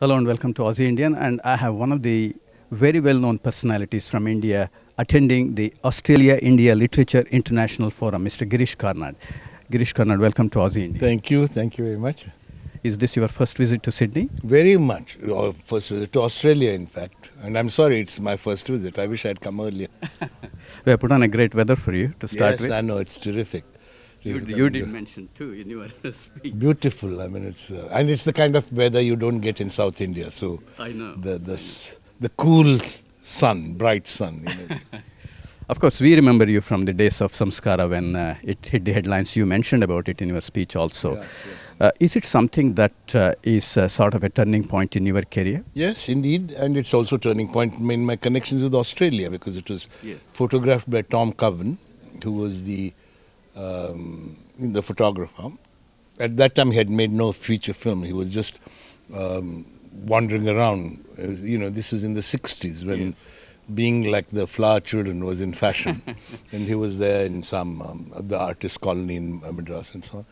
Hello and welcome to OzIndian. And I have one of the very well known personalities from India attending the Australia India Literature International Forum, Mr. Girish Karnad. Girish Karnad, welcome to Aussie India. Thank you, thank you very much. Is this your first visit to Sydney? Very much. First visit to Australia, in fact. And I'm sorry, it's my first visit. I wish I'd come earlier. We have put on a great weather for you to start with. yes, with. I know, it's terrific. You, Terrific. you did mention too in your speech. Beautiful. I mean, it's uh, and it's the kind of weather you don't get in South India. So I know. the the s- the cool sun, bright sun. You know. Of course, we remember you from the days of Samskara when uh, it hit the headlines. You mentioned about it in your speech also. Yeah, Uh, is it something that uh, is uh, sort of a turning point in your career? yes, indeed, and it's also turning point in my connections with Australia because it was Yes. photographed by Tom Cowan, who was the um, the photographer. At that time, he had made no feature film. He was just um, wandering around. Was- you know, this was in the '60s when Yes. being like the flower children was in fashion, and he was there in some um, the artist colony in Madras and so on.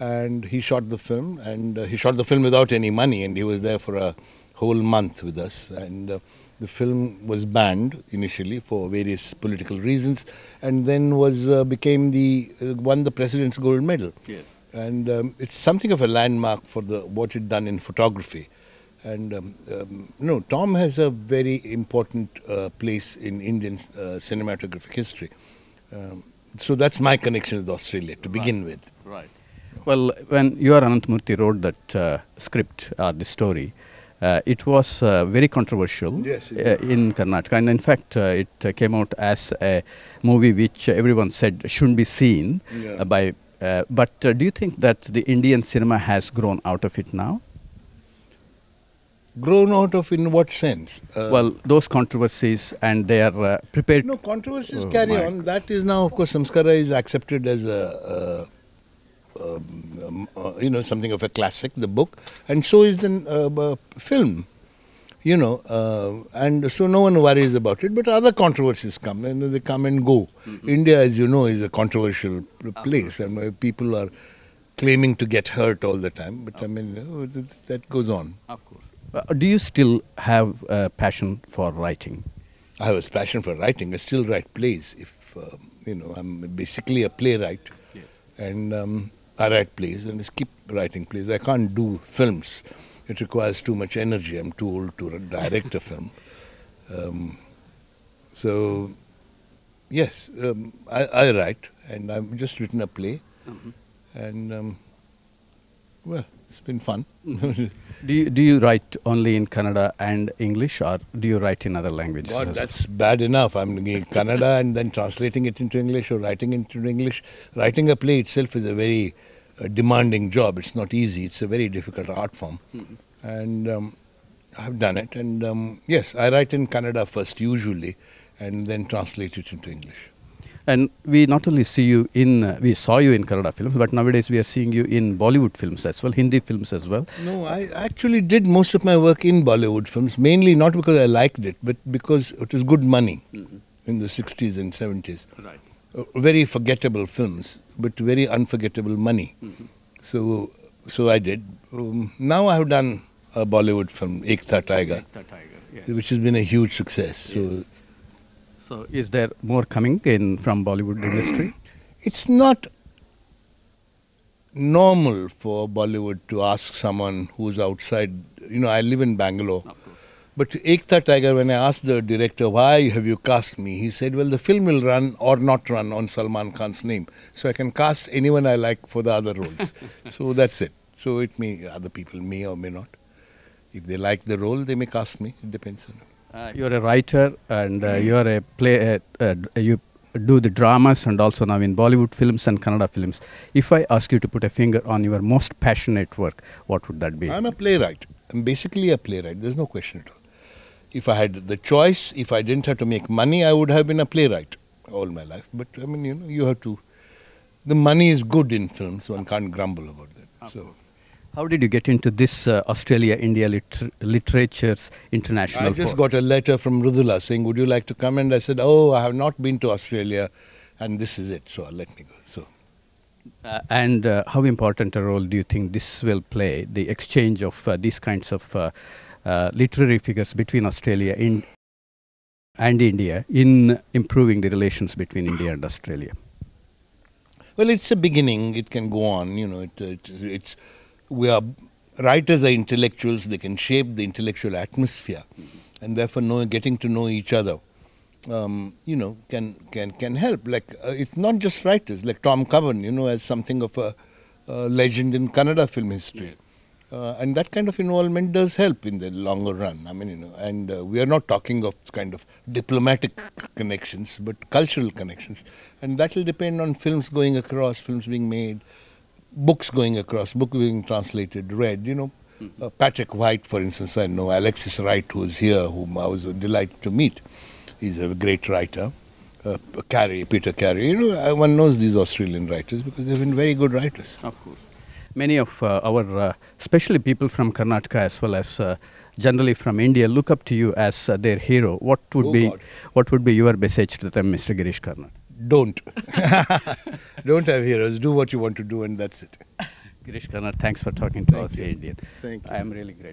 And he shot the film, and uh, he shot the film without any money, and he was there for a whole month with us. And uh, the film was banned initially for various political reasons, and then was uh, became the uh, won the president's gold medal. Yes. And um, it's something of a landmark for the what it done in photography. And um, um, no, Tom has a very important uh, place in Indian uh, cinematographic history. Um, so that's my connection with Australia to begin with. Right. Well, when you are Ananthamurthy wrote that uh, script, uh, the story, it was uh, very controversial Yes, uh, in Karnataka. And in fact, uh, it uh, came out as a movie which everyone said shouldn't be seen Yeah. uh, by. Uh, but uh, do you think that the Indian cinema has grown out of it now? Grown out of in what sense? Uh, well, those controversies and they are uh, prepared. no controversies Oh, carry on. That is now, of course, samskara is accepted as a, uh, you know, something of a classic, the book, and so is the uh, uh, film. You know, uh, and so no one worries about it. But other controversies come, and they come and go. India, as you know, is a controversial place, and uh, people are claiming to get hurt all the time. But I mean, you th- that goes on. Of course. Uh, do you still have a passion for writing? I have a passion for writing. I still write plays. If uh, you know, I'm basically a playwright, Yes. and um, I write plays and just keep writing plays. I can't do films. It requires too much energy. I'm too old to direct a film. Um, so, yes, um, I, I write, and I've just written a play, and um, well, it's been fun. Do you, do you write only in Kannada and English, or do you write in other languages? God, that's bad enough. I'm in Kannada and then translating it into English or writing into English. Writing a play itself is a very uh, demanding job. It's not easy. It's a very difficult art form. And um, I've done it. And um, yes, I write in Kannada first, usually, and then translate it into English. And we not only see you in, uh, we saw you in Kannada films, but nowadays we are seeing you in Bollywood films as well, Hindi films as well. No, I actually did most of my work in Bollywood films, mainly not because I liked it, but because it was good money in the 60s and 70s. Right. uh, very forgettable films, but very unforgettable money. So, so I did. Um, now I have done a Bollywood film, Ek Tha Tiger, which has been a huge success. So So is there more coming in from Bollywood industry? it's not normal for Bollywood to ask someone who's outside. You know, I live in Bangalore. But Ek Tha Tiger, when I asked the director, why have you cast me? He said, well, the film will run or not run on Salman Khan's name. So I can cast anyone I like for the other roles. so that's it. So it may, other people may or may not. If they like the role, they may cast me. It depends on Uh, you're a writer and uh, you're a play. Uh, uh, you do the dramas and also now in Bollywood films and Kannada films. If I ask you to put a finger on your most passionate work, what would that be? I'm a playwright. I'm basically a playwright. There's no question at all. If I had the choice, if I didn't have to make money, I would have been a playwright all my life. But I mean, you know, you have to. The money is good in films. One can't grumble about that. So How did you get into this uh, Australia India liter- Literatures International? I just got a letter from Rudula saying, "Would you like to come?" And I said, "Oh, I have not been to Australia, and this is it. So let me go." So Uh, and uh, how important a role do you think this will play, the exchange of uh, these kinds of uh, uh, literary figures between Australia in, and India in improving the relations between India and Australia? Well, it's a beginning. It can go on. You know, it, it, it's we are writers are intellectuals. They can shape the intellectual atmosphere, and therefore, know, getting to know each other, um, you know, can can can help. Like uh, it's not just writers. Like Tom Cowan, you know, as something of a, a legend in Kannada film history. Uh, and that kind of involvement does help in the longer run. I mean, you know, and uh, we are not talking of kind of diplomatic connections, but cultural connections, and that will depend on films going across, films being made, books going across, book being translated, read. You know, uh, Patrick White, for instance, I know Alexis Wright, who is here, whom I was delighted to meet. He's a great writer. Uh, Carey, Peter Carey. You know, uh, one knows these Australian writers because they've been very good writers. Of course. Many of uh, our, uh, especially people from Karnataka as well as uh, generally from India, look up to you as uh, their hero. What would Oh, be God. what would be your message to them, Mr. Girish Karnad? Don't. Don't have heroes. Do what you want to do, and that's it. Girish Karnad, thanks for talking to Thank us, you. Indian. Thank you. I am really great.